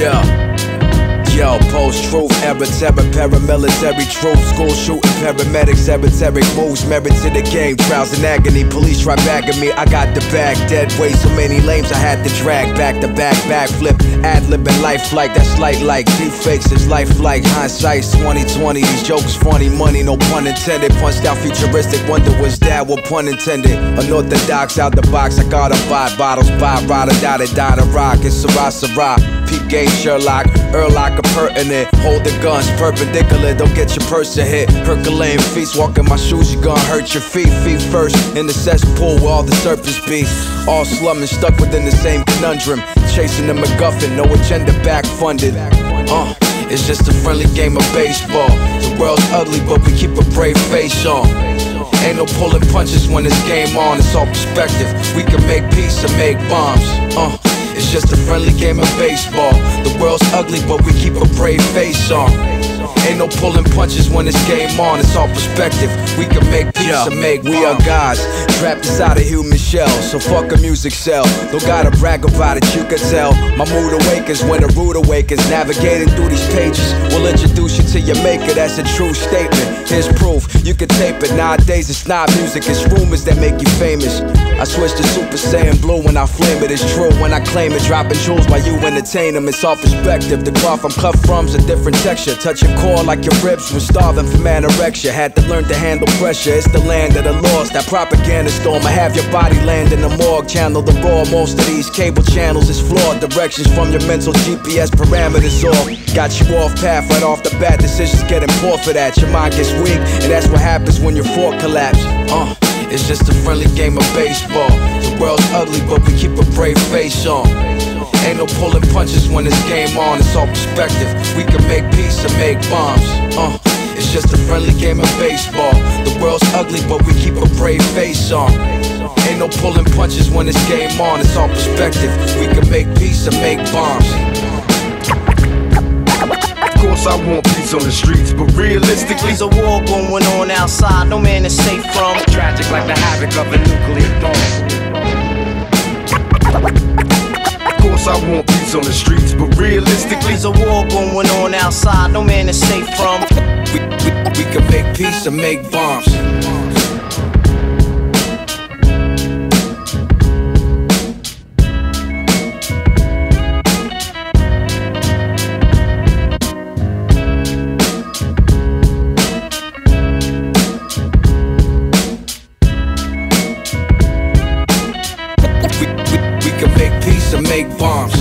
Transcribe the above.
Yeah. Yo, post truth, ever terror, paramilitary truth, school shooting, paramedics, esoteric moves, merit to the game, trials in agony, police try bagging me, I got the bag, dead weight, so many lames I had to drag, back to back, backflip, ad libbing life like that's light like deep fakes is life like hindsight 2020, these jokes funny, money, no pun intended, punched out futuristic, wonder was that, what pun intended, unorthodox out the box, I gotta buy bottles, buy, ride, die, die, to rock, it's Sarah, Sarah, peep game, Sherlock, Erlock, pertinent. Hold the guns perpendicular, don't get your person hit. Herculaneum feast, walk in my shoes, you gonna hurt your feet. Feet first in the cesspool where all the serpents be. All slumming, stuck within the same conundrum. Chasing the MacGuffin, no agenda back funded. Uh, it's just a friendly game of baseball. The world's ugly, but we keep a brave face on. Ain't no pulling punches when this game on, it's all perspective. We can make peace or make bombs. Uh, it's just a friendly game of baseball. The world's ugly, but we keep a brave face on. Ain't no pulling punches when it's game on, it's all perspective. We can make peace yeah. or make We are gods, trapped inside a human shell. So fuck a music cell. Don't gotta brag about it, you can tell. My mood awakens when the root awakens. Navigating through these pages we'll introduce you to your maker, that's a true statement. Here's proof, you can tape it. Nowadays it's not music, it's rumors that make you famous. I switch to Super Saiyan Blue when I flame it, it's true. When I claim it, dropping jewels while you entertain them, it's all perspective. The cloth I'm cut from's a different texture. Touch your core like your ribs was starving from anorexia. Had to learn to handle pressure. It's the land of the lost. That propaganda storm. I have your body land in the morgue. Channel the raw. Most of these cable channels is flawed. Directions from your mental GPS parameters off. got you off path right off the bat. Decisions getting poor for that. Your mind gets weak, and that's what happens when your fork collapses. Uh, it's just a friendly game of baseball. The world's ugly, but we keep a brave face on. Ain't no pulling punches when this game on, it's all perspective. We can make peace or make bombs. Uh, it's just a friendly game of baseball. The world's ugly, but we keep a brave face on. Ain't no pulling punches when this game on, it's all perspective. We can make peace or make bombs. Of course, I want peace on the streets, but realistically, there's a war going on outside. No man is safe from. Tragic like the havoc of a nuclear bomb course I want peace on the streets, but realistically, there's a war going on outside. No man is safe from. We, we, we can make peace or make bombs. make bombs.